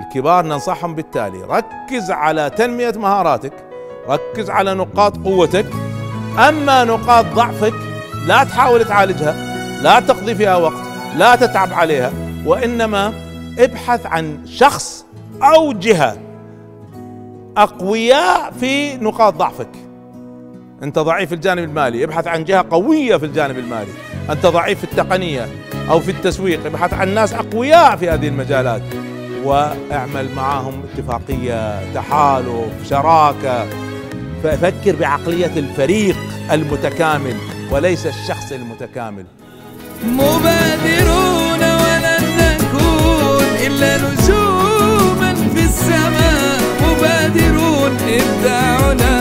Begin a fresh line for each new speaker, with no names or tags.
الكبار ننصحهم بالتالي. ركز على تنمية مهاراتك ركز على نقاط قوتك. أما نقاط ضعفك لا تحاول تعالجها لا تقضي فيها وقت لا تتعب عليها وإنما ابحث عن شخص أو جهة أقوياء في نقاط ضعفك. أنت ضعيف في الجانب المالي ابحث عن جهة قوية في الجانب المالي. أنت ضعيف في التقنية أو في التسويق ابحث عن ناس أقوياء في هذه المجالات. واعمل معهم اتفاقية تحالف شراكة. ففكر بعقلية الفريق المتكامل وليس الشخص المتكامل.
مبادرون ولن نكون إلا نجوما في السماء. مبادرون إبداعنا